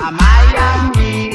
Amaya me.